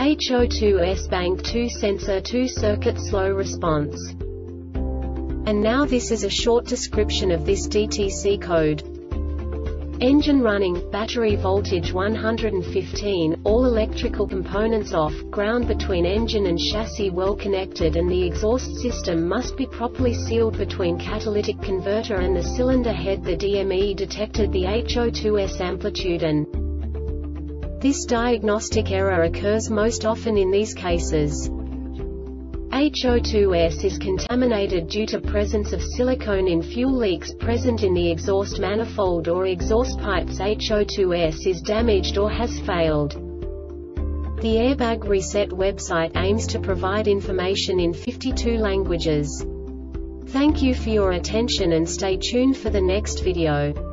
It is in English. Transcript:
HO2S bank 2 sensor 2 circuit slow response. And now this is a short description of this DTC code. Engine running, battery voltage 115, all electrical components off, ground between engine and chassis well connected and the exhaust system must be properly sealed between catalytic converter and the cylinder head The DME detected the HO2S amplitude and this diagnostic error occurs most often in these cases. HO2S is contaminated due to presence of silicone in fuel leaks present in the exhaust manifold or exhaust pipes HO2S is damaged or has failed. The Airbag Reset website aims to provide information in 52 languages. Thank you for your attention and stay tuned for the next video.